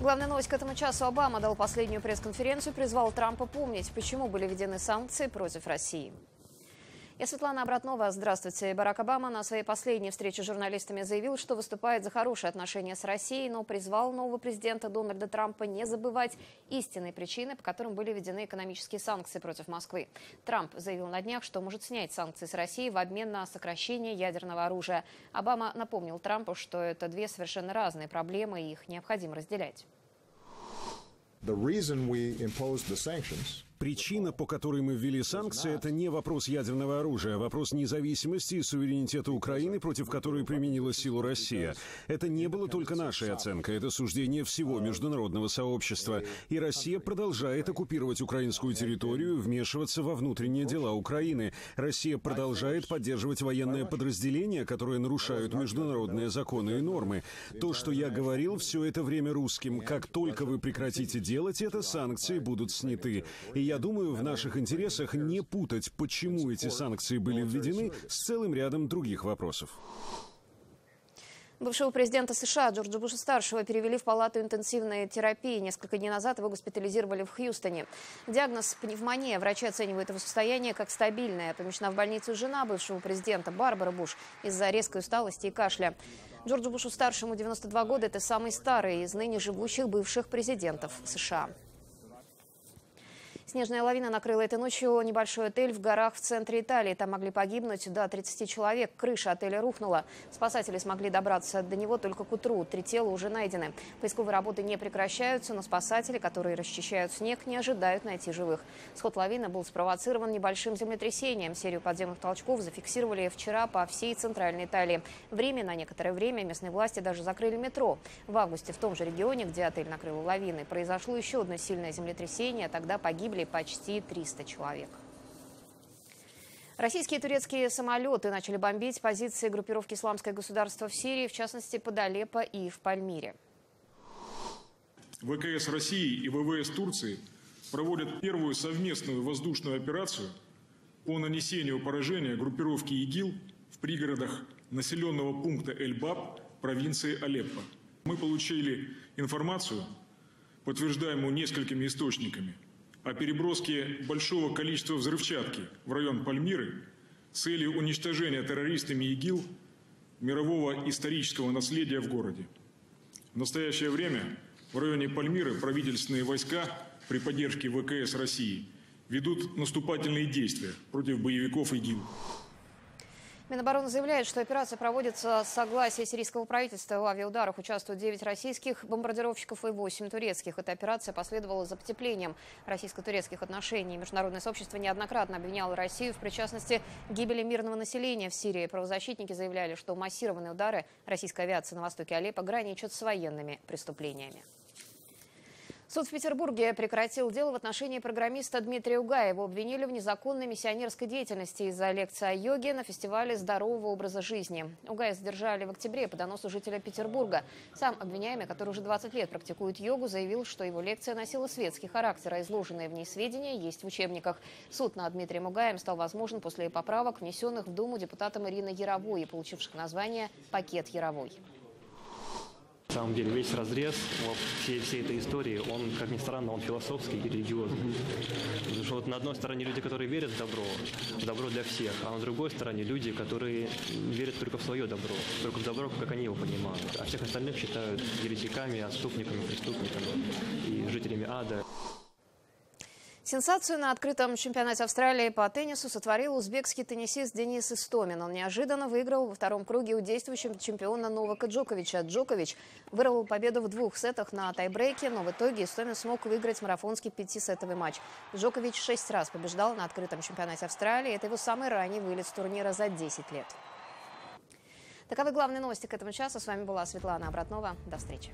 Главная новость к этому часу. Обама дал последнюю пресс-конференцию, призвал Трампа помнить, почему были введены санкции против России. Я Светлана Обратнова. Здравствуйте. Барак Обама на своей последней встрече с журналистами заявил, что выступает за хорошие отношения с Россией, но призвал нового президента Дональда Трампа не забывать истинной причины, по которым были введены экономические санкции против Москвы. Трамп заявил на днях, что может снять санкции с России в обмен на сокращение ядерного оружия. Обама напомнил Трампу, что это две совершенно разные проблемы, и их необходимо разделять. The reason we imposed the sanctions Причина, по которой мы ввели санкции, это не вопрос ядерного оружия, а вопрос независимости и суверенитета Украины, против которой применила силу Россия. Это не было только нашей оценкой, это суждение всего международного сообщества. И Россия продолжает оккупировать украинскую территорию, вмешиваться во внутренние дела Украины. Россия продолжает поддерживать военные подразделения, которые нарушают международные законы и нормы. То, что я говорил все это время русским, как только вы прекратите делать это, санкции будут сняты. И я думаю, в наших интересах не путать, почему эти санкции были введены, с целым рядом других вопросов. Бывшего президента США Джорджа Буша-старшего перевели в палату интенсивной терапии. Несколько дней назад его госпитализировали в Хьюстоне. Диагноз – пневмония. Врачи оценивают его состояние как стабильное. Помещена в больницу жена бывшего президента Барбара Буш из-за резкой усталости и кашля. Джорджу Бушу-старшему 92 года. Это самый старый из ныне живущих бывших президентов США. Снежная лавина накрыла этой ночью небольшой отель в горах в центре Италии. Там могли погибнуть до 30 человек. Крыша отеля рухнула. Спасатели смогли добраться до него только к утру. Три тела уже найдены. Поисковые работы не прекращаются, но спасатели, которые расчищают снег, не ожидают найти живых. Сход лавины был спровоцирован небольшим землетрясением. Серию подземных толчков зафиксировали вчера по всей центральной Италии. Время на некоторое время местные власти даже закрыли метро. В августе в том же регионе, где отель накрыл лавиной, произошло еще одно сильное землетрясение. Тогда погибли погибли почти 300 человек. Российские и турецкие самолеты начали бомбить позиции группировки «Исламское государство» в Сирии, в частности, под Алеппо и в Пальмире. ВКС России и ВВС Турции проводят первую совместную воздушную операцию по нанесению поражения группировки ИГИЛ в пригородах населенного пункта Эль-Баб провинции Алеппо. Мы получили информацию, подтверждаемую несколькими источниками – о переброске большого количества взрывчатки в район Пальмиры с целью уничтожения террористами ИГИЛ мирового исторического наследия в городе. В настоящее время в районе Пальмиры правительственные войска при поддержке ВКС России ведут наступательные действия против боевиков ИГИЛ. Минобороны заявляет, что операция проводится с согласия сирийского правительства. В авиаударах участвуют 9 российских бомбардировщиков и 8 турецких. Эта операция последовала за потеплением российско-турецких отношений. Международное сообщество неоднократно обвиняло Россию в причастности к гибели мирного населения в Сирии. Правозащитники заявляли, что массированные удары российской авиации на востоке Алеппо граничат с военными преступлениями. Суд в Петербурге прекратил дело в отношении программиста Дмитрия Угая. Его обвинили в незаконной миссионерской деятельности из-за лекции о йоге на фестивале здорового образа жизни. Угая задержали в октябре по доносу жителя Петербурга. Сам обвиняемый, который уже 20 лет практикует йогу, заявил, что его лекция носила светский характер, а изложенные в ней сведения есть в учебниках. Суд над Дмитрием Угаем стал возможен после поправок, внесенных в Думу депутатом Ириной Яровой и получивших название «Пакет Яровой». На самом деле весь разрез вот, всей, всей этой истории, он, как ни странно, он философский и религиозный. Потому что вот на одной стороне люди, которые верят в добро, в добро для всех, а на другой стороне люди, которые верят только в свое добро, только в добро, как они его понимают. А всех остальных считают еретиками, отступниками, преступниками и жителями ада. Сенсацию на открытом чемпионате Австралии по теннису сотворил узбекский теннисист Денис Истомин. Он неожиданно выиграл во втором круге у действующего чемпиона Новака Джоковича. Джокович вырвал победу в двух сетах на тайбрейке, но в итоге Истомин смог выиграть марафонский пятисетовый матч. Джокович шесть раз побеждал на открытом чемпионате Австралии. Это его самый ранний вылет с турнира за 10 лет. Таковы главные новости к этому часу. С вами была Светлана Обратнова. До встречи.